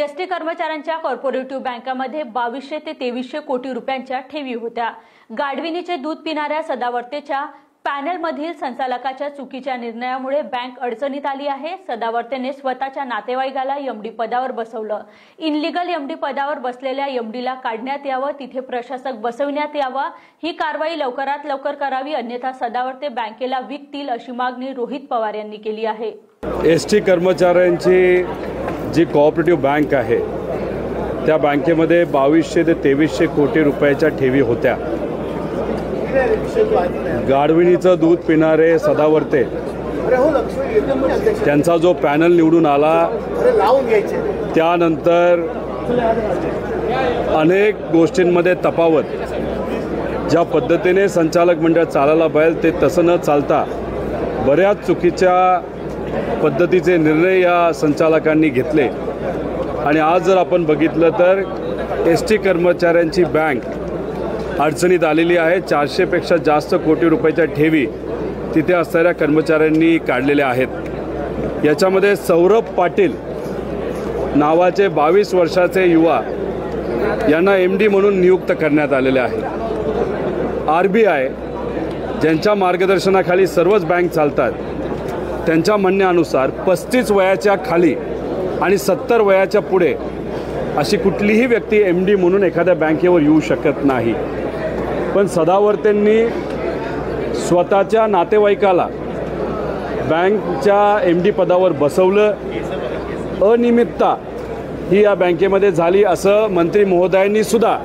S T कर्मचाऱ्यांच्या co-operative बँकामध्ये बावीसशे ते तेवीसशे कोटी रुपयांच्या ठेवी होत्या. गाढविणीचे दूध पिणाऱ्या सदावर्तेच्या पॅनलमधील संचालकाच्या चुकीच्या निर्णयामुळे बँक अडचणीत आली आहे. सदावर्तेने स्वतःच्या नातेवाईकाला एमडी पदावर बसवलं. इनलिगल एमडी पदावर बसलेल्या एमडीला काढण्यात यावं तिथे प्रशासक बसविण्यात यावा ही कारवाई लवकरात लवकर करावी अन्यथा सदावर्ते बँकेला विकतील अशी मागणी रोहित पवार यांनी केली आहे. एस टी कर्मचाऱ्यांची जी कोऑपरेटिव्ह बँक आहे त्या बँकेमध्ये बावीसशे ते तेवीसशे कोटी रुपयाच्या ठेवी होत्या. गाढविणीचं दूध पिणारे सदावर्ते त्यांचा जो पॅनल निवडून आला त्यानंतर अनेक गोष्टींमध्ये तफावत. ज्या पद्धतीने संचालक मंडळ चालायला पाहिजे ते तसं न चालता बऱ्याच चुकीच्या पद्धतीचे निर्णय या संचालकांनी घेतले. आणि आज जर आपण बघितलं तर एस टी कर्मचाऱ्यांची बँक अडचणीत आलेली आहे. चारशेपेक्षा जास्त कोटी रुपयाच्या ठेवी तिथे असणाऱ्या कर्मचाऱ्यांनी काढलेल्या आहेत. याच्यामध्ये सौरभ पाटील नावाचे बावीस वर्षाचे युवा यांना एम डी म्हणून नियुक्त करण्यात आलेले आहे. आर बी आय ज्यांच्या मार्गदर्शनाखाली सर्वच बँक चालतात. त्यांच्या म्हणण्यानुसार पस्तीस वयाच्या खाली आणि सत्तर वयाच्या पुढे अशी कुठलीही व्यक्ती एम डी म्हणून एखाद्या बँकेवर येऊ शकत नाही. पण सदावर्तेंनी स्वतःच्या नातेवाईकाला बँकच्या एम डी पदावर बसवलं. अनियमितता ही या बँकेमध्ये झाली असं मंत्री महोदयांनी सुद्धा